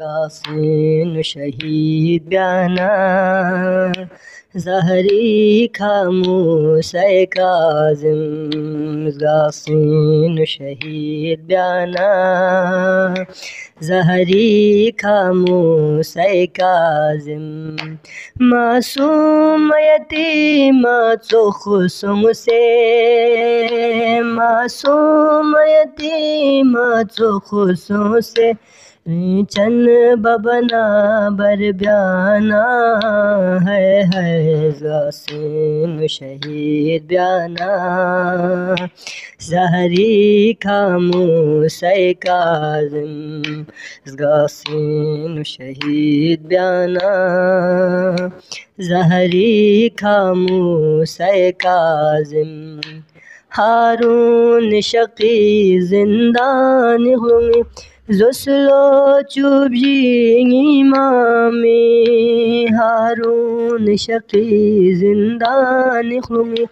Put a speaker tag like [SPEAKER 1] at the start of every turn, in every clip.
[SPEAKER 1] गासिन शहीद बयाना, जहरी खामोश काजिम गासिन शहीद बयाना, जहरी खामोश काजिम। मासूम यतीम चुखसुम से, मासूम यतीम चुखसुम से चन बबना बर बयाना है है शहीद बयाना। जहरी खामोश काजिम गासिम शहीद बयाना। जहरी खामोश काजिम हारून शकी जिंदान सल चुभिंग मामे हारूं होंगे Zoslo çubji imami Harun şaki zindan khumi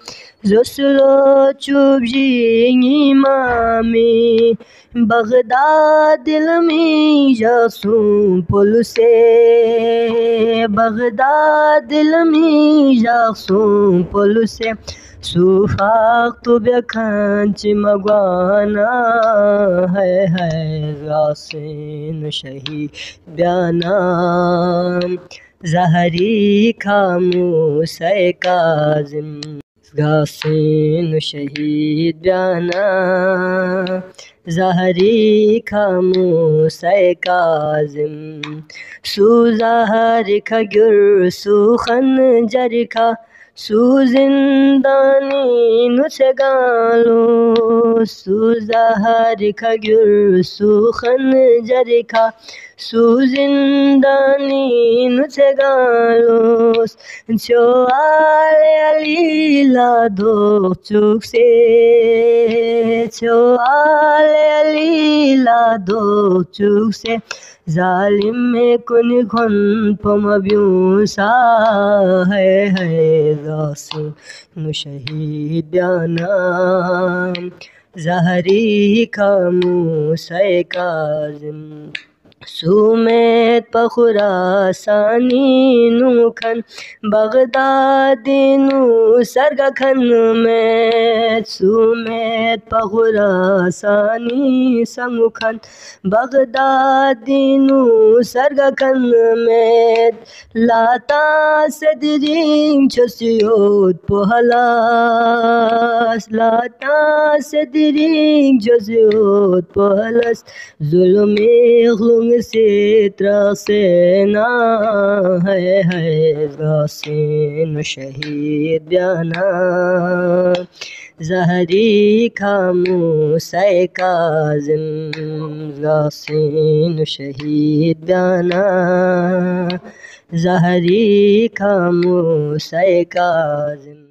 [SPEAKER 1] Zoslo çubji imami Baghdad dilmi jasum pulse Baghdad dilmi jasum pulse सुहाग तो बेखंच मगवाना है है गासिन शही बयाना जहरी खामोश काजिम गासिन शहीद बयाना। जहरी खामोश काजिम सुजहर खगुर सुखन जरखा। सुजिंदानी नुचगालो सुजहर खजुर सुखन जरखा सुजिंदानी नुचगालोस छोआल अलीला दो चुक से, छोआल अलीला दो चुक से। जालिम में कुन घन पमब्यूसा है है गासु शहीद बयाना जहरी खामोश काजिम। सुमेत पखुरासानी नुखन, बगदादी नु सरगखन में सुमेत पखुरासानी समुखन, बगदादी नु सरगखन में लाता सदरिंग छसियोत पहलास, लाता सदरिंग छसियोत पहलास, जुल्मे खुंग से त्रासेना है है। गासिन शहीद बयाना जहरी खामोश काजिम गासिन शहीद बयाना जहरी खामोश काजिम